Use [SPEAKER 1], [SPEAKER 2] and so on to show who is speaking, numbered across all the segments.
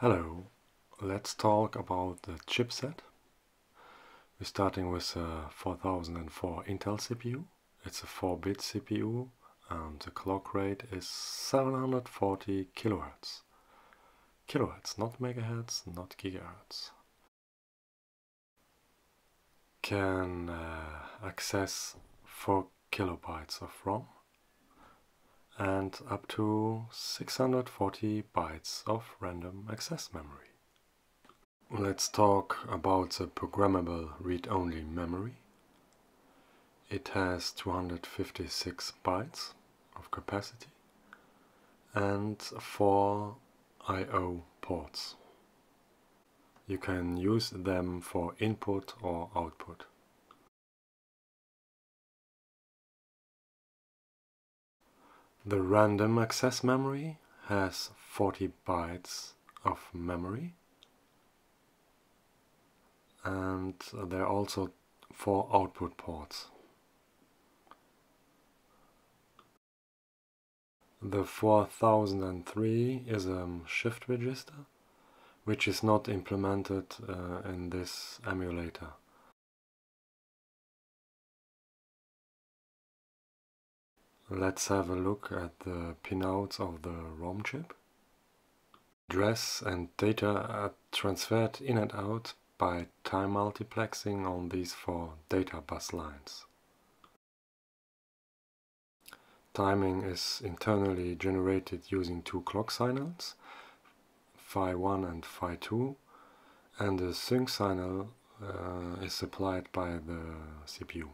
[SPEAKER 1] Hello, let's talk about the chipset. We're starting with a 4004 Intel CPU. It's a 4-bit CPU and the clock rate is 740 kilohertz. Kilohertz, not megahertz, not gigahertz. Can uh, access 4 kilobytes of ROM and up to 640 bytes of random access memory. Let's talk about the programmable read-only memory. It has 256 bytes of capacity and 4 I.O. ports. You can use them for input or output. The random access memory has 40 bytes of memory and there are also four output ports. The 4003 is a shift register which is not implemented uh, in this emulator. Let's have a look at the pinouts of the ROM chip. Address and data are transferred in and out by time multiplexing on these four data bus lines. Timing is internally generated using two clock signals, Phi1 and Phi2, and the sync signal uh, is supplied by the CPU.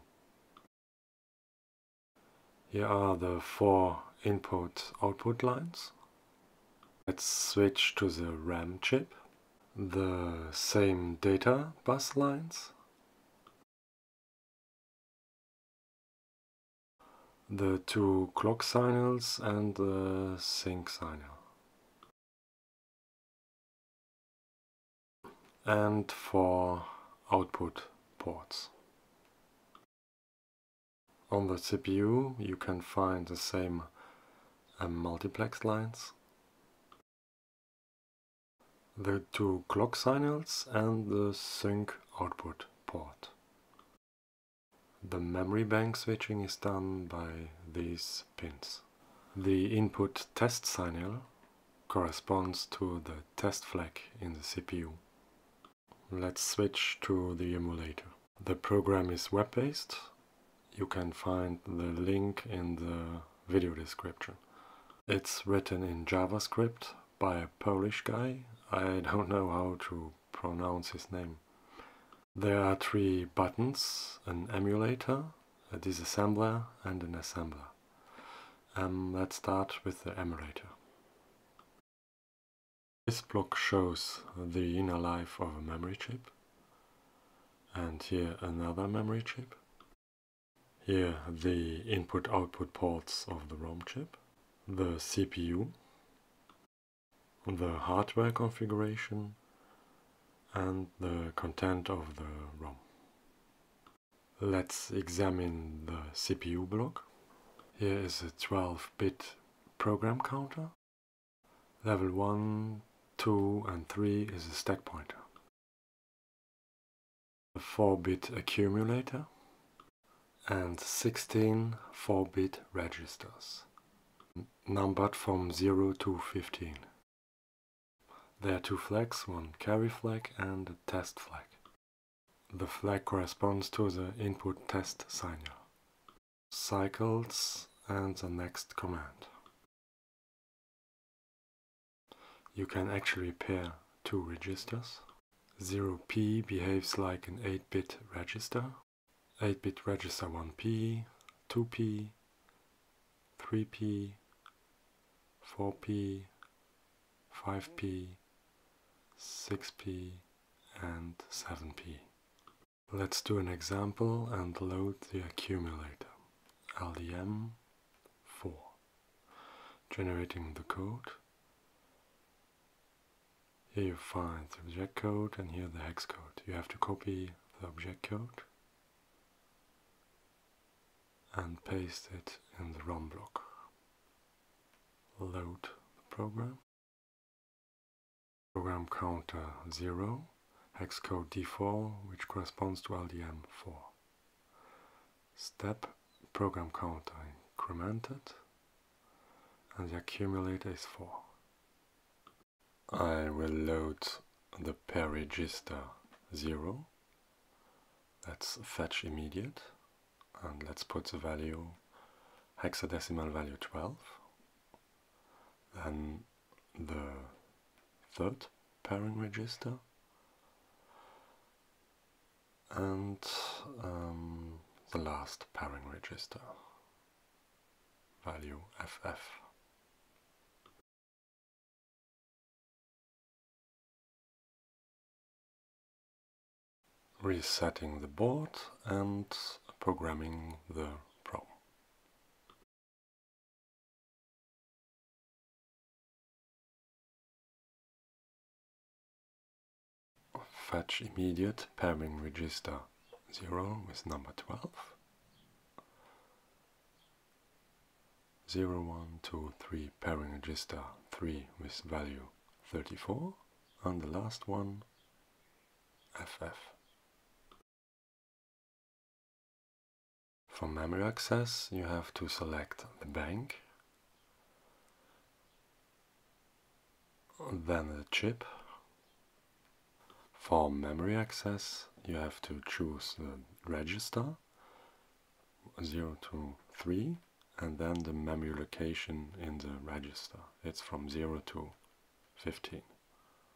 [SPEAKER 1] Here are the four input-output lines. Let's switch to the RAM chip. The same data bus lines. The two clock signals and the sync signal. And four output ports. On the CPU you can find the same um, multiplex lines, the two clock signals and the sync output port. The memory bank switching is done by these pins. The input test signal corresponds to the test flag in the CPU. Let's switch to the emulator. The program is web-based you can find the link in the video description. It's written in JavaScript by a Polish guy. I don't know how to pronounce his name. There are three buttons, an emulator, a disassembler and an assembler. Um, let's start with the emulator. This block shows the inner life of a memory chip and here another memory chip. Here the input-output ports of the ROM chip, the CPU, the hardware configuration and the content of the ROM. Let's examine the CPU block. Here is a 12-bit program counter. Level 1, 2 and 3 is a stack pointer. A 4-bit accumulator and 16 4-bit registers, numbered from 0 to 15. There are two flags, one carry flag and a test flag. The flag corresponds to the input test signal. Cycles and the next command. You can actually pair two registers. 0p behaves like an 8-bit register 8-bit register 1P, 2P, 3P, 4P, 5P, 6P and 7P. Let's do an example and load the accumulator. LDM 4 generating the code. Here you find the object code and here the hex code. You have to copy the object code and paste it in the ROM block. Load the program. program counter 0, hex code D4, which corresponds to LDM4. Step program counter incremented, and the accumulator is 4. I will load the pair register 0. Let's fetch immediate, and let's put the value hexadecimal value 12. Then the third pairing register and um, the last pairing register value FF. Resetting the board and programming the probe. Fetch immediate pairing register 0 with number 12. 0, 1, 2, 3 pairing register 3 with value 34 and the last one FF. For memory access you have to select the bank then the chip for memory access, you have to choose the register 0 to 3 and then the memory location in the register. It's from 0 to 15.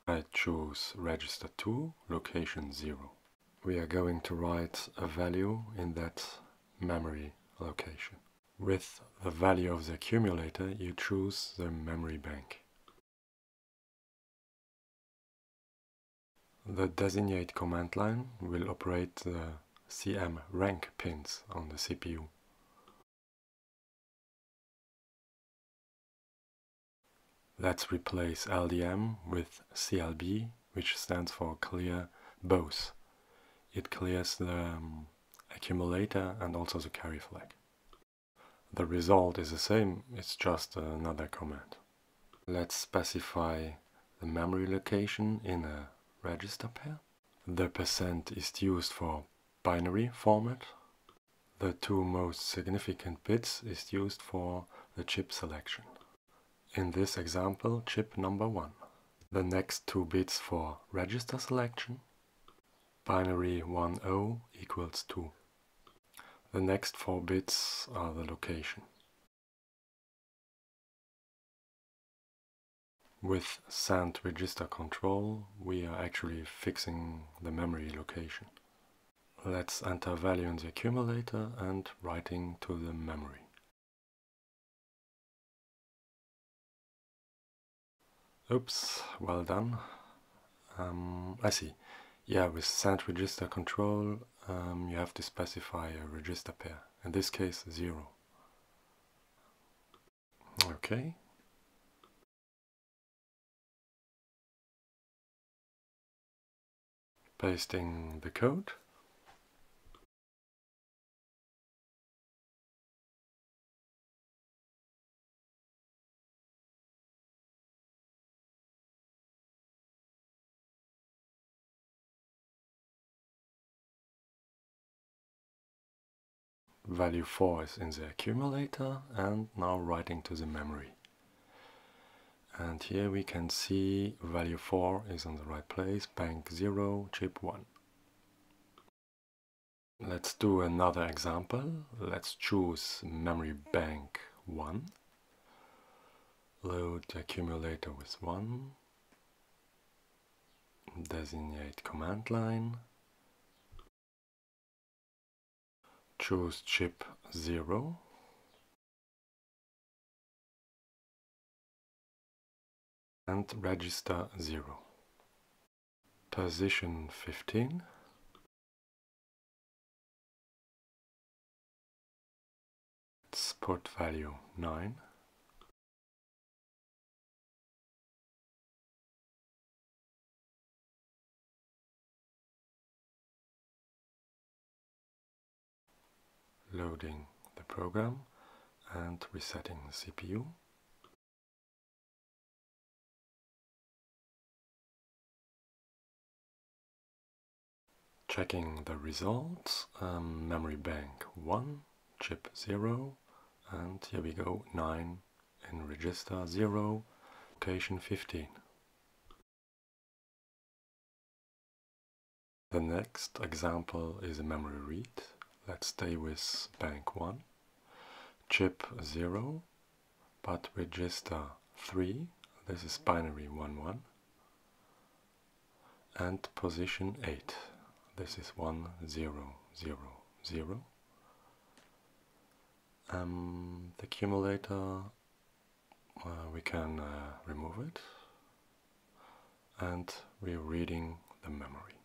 [SPEAKER 1] I choose register 2, location 0. We are going to write a value in that memory location. With the value of the accumulator, you choose the memory bank. The designate command line will operate the CM RAM pins on the CPU. Let's replace LDM with CLB, which stands for clear both. It clears the um, accumulator uh, and also the carry flag. The result is the same, it's just another command. Let's specify the memory location in a register pair. The percent is used for binary format. The two most significant bits is used for the chip selection. In this example, chip number 1. The next two bits for register selection. Binary 10 equals 2. The next four bits are the location. With send register control, we are actually fixing the memory location. Let's enter value in the accumulator and writing to the memory. Oops, well done. Um, I see. Yeah, with send register control, um, you have to specify a register pair. In this case, 0. Okay, pasting the code. Value 4 is in the accumulator and now writing to the memory and here we can see value 4 is in the right place, bank 0, chip 1. Let's do another example. Let's choose memory bank 1. Load the accumulator with 1. Designate command line. Choose chip 0 and register 0. Position 15. Let's put value 9. loading the program and resetting the CPU. Checking the results, um, memory bank 1, chip 0, and here we go, 9 in register 0, location 15. The next example is a memory read. Let's stay with bank 1, chip 0, but register 3, this is binary 1 1, and position 8, this is 1 0 0 0. Um, the accumulator, uh, we can uh, remove it, and we're reading the memory.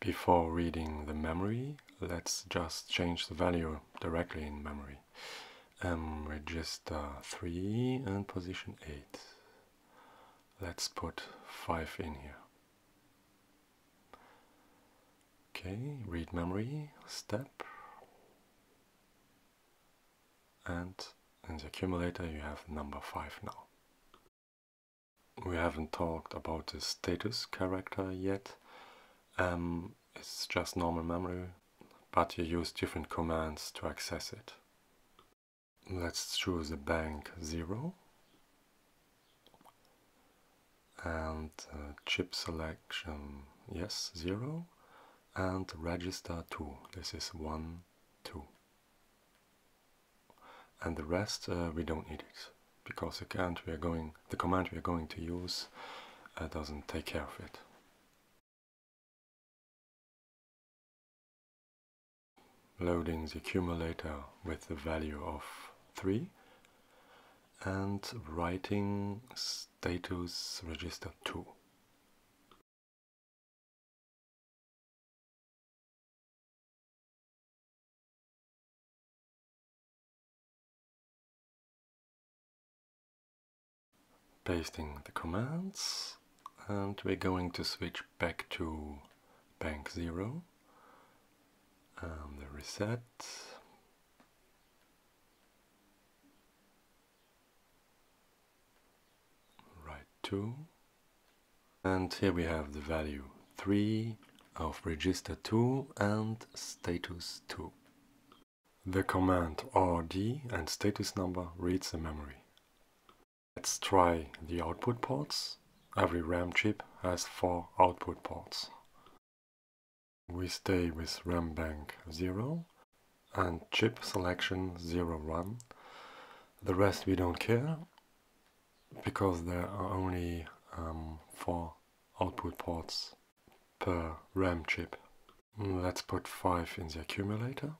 [SPEAKER 1] Before reading the memory, let's just change the value directly in memory. Um, register 3 and position 8. Let's put 5 in here. Okay, read memory, step. And in the accumulator you have number 5 now. We haven't talked about the status character yet. Um, it's just normal memory, but you use different commands to access it. Let's choose the bank 0 and uh, chip selection yes 0 and register 2 this is 1 2 and the rest uh, we don't need it because the command we are going the command we are going to use uh, doesn't take care of it loading the accumulator with the value of 3 and writing status register 2. Pasting the commands and we're going to switch back to bank 0 and the reset. Write 2 and here we have the value 3 of register 2 and status 2 the command rd and status number reads the memory. Let's try the output ports. Every RAM chip has four output ports we stay with RAM bank 0 and chip selection 01. The rest we don't care because there are only um, 4 output ports per RAM chip. Let's put 5 in the accumulator.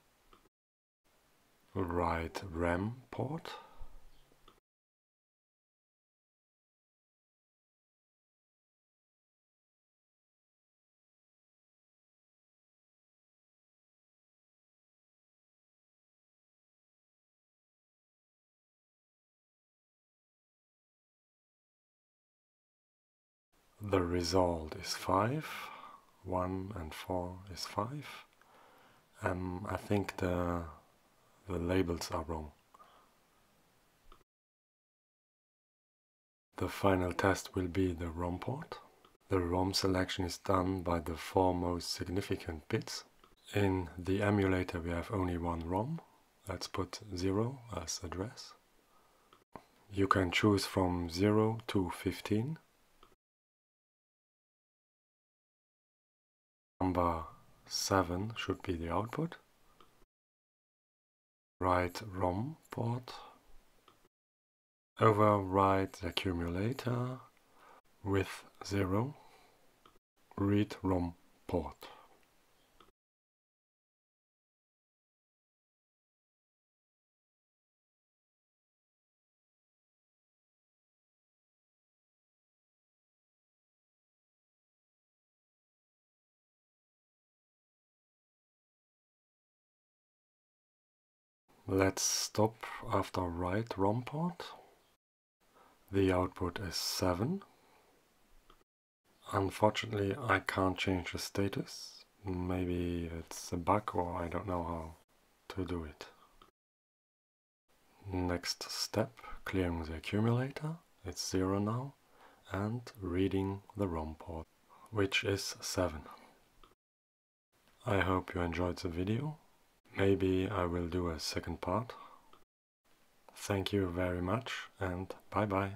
[SPEAKER 1] Write RAM port the result is 5 1 and 4 is 5 um, I think the the labels are wrong. The final test will be the ROM port. The ROM selection is done by the four most significant bits. In the emulator we have only one ROM. Let's put 0 as address. You can choose from 0 to 15 number 7 should be the output. Write ROM port. Overwrite the accumulator with 0. Read ROM port. Let's stop after write ROM port the output is 7. Unfortunately I can't change the status. Maybe it's a bug or I don't know how to do it. Next step, clearing the accumulator, it's 0 now, and reading the ROM port, which is 7. I hope you enjoyed the video. Maybe I will do a second part. Thank you very much and bye bye.